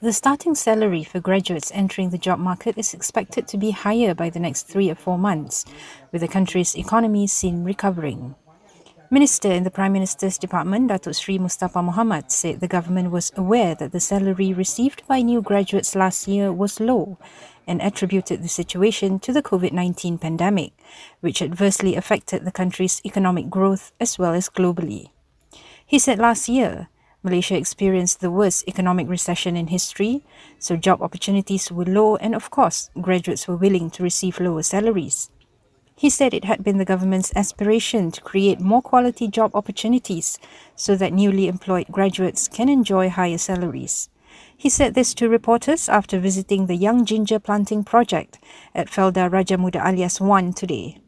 The starting salary for graduates entering the job market is expected to be higher by the next three or four months, with the country's economy seen recovering. Minister in the Prime Minister's Department, Datuk Seri Mustapa Mohamed, said the government was aware that the salary received by new graduates last year was low and attributed the situation to the COVID 19 pandemic, which adversely affected the country's economic growth as well as globally. He said last year, Malaysia experienced the worst economic recession in history, so job opportunities were low and, of course, graduates were willing to receive lower salaries. He said it had been the government's aspiration to create more quality job opportunities so that newly employed graduates can enjoy higher salaries. He said this to reporters after visiting the Young Ginger Planting Project at Felda Raja Muda Alias 1 today.